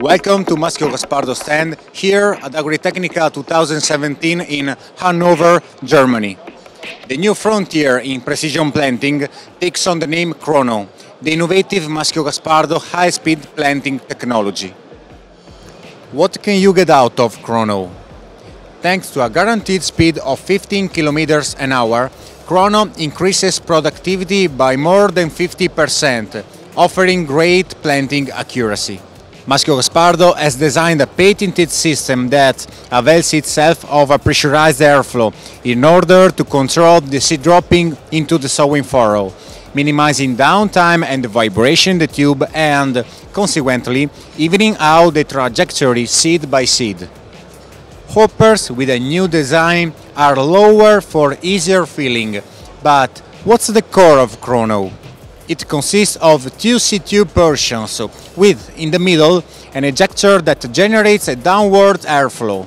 Welcome to Maschio Gaspardo stand here at Agritechnica 2017 in Hanover, Germany. The new frontier in precision planting takes on the name Chrono, the innovative Maschio Gaspardo high-speed planting technology. What can you get out of Chrono? Thanks to a guaranteed speed of 15 kilometers an hour, Chrono increases productivity by more than 50%, offering great planting accuracy. Maschio Gaspardo has designed a patented system that avails itself of a pressurized airflow in order to control the seed dropping into the sowing furrow, minimizing downtime and vibration in the tube and, consequently, evening out the trajectory seed by seed. Hoppers with a new design are lower for easier filling, but what's the core of Chrono? It consists of two C-tube portions with, in the middle, an ejector that generates a downward airflow.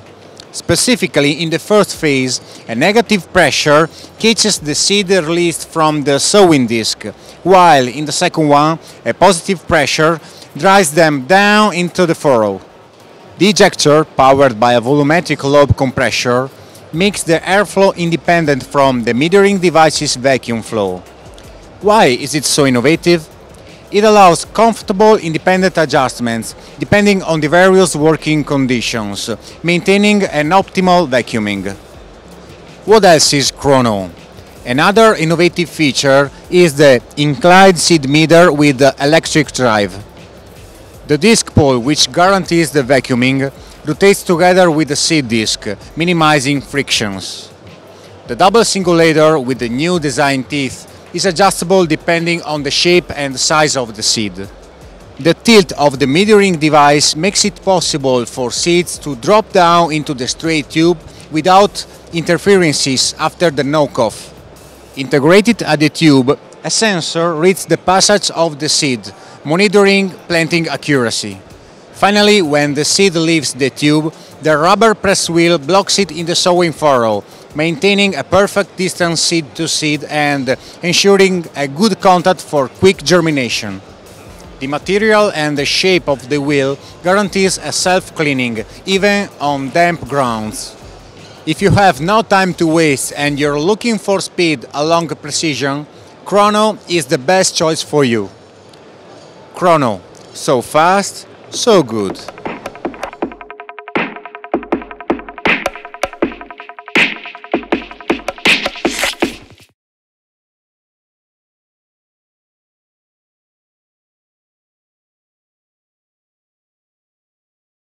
Specifically, in the first phase, a negative pressure catches the seed released from the sowing disc, while in the second one, a positive pressure drives them down into the furrow. The ejector, powered by a volumetric lobe compressor, makes the airflow independent from the metering device's vacuum flow. Why is it so innovative? It allows comfortable independent adjustments depending on the various working conditions, maintaining an optimal vacuuming. What else is Chrono? Another innovative feature is the inclined seed meter with electric drive. The disc pole, which guarantees the vacuuming, rotates together with the seed disc, minimizing frictions. The double singulator with the new design teeth is adjustable depending on the shape and size of the seed. The tilt of the metering device makes it possible for seeds to drop down into the straight tube without interferences after the knock-off. Integrated at the tube, a sensor reads the passage of the seed, monitoring planting accuracy. Finally, when the seed leaves the tube, the rubber press wheel blocks it in the sowing furrow, maintaining a perfect distance seed to seed and ensuring a good contact for quick germination. The material and the shape of the wheel guarantees a self-cleaning, even on damp grounds. If you have no time to waste and you're looking for speed along precision, Chrono is the best choice for you. Chrono, so fast, so good.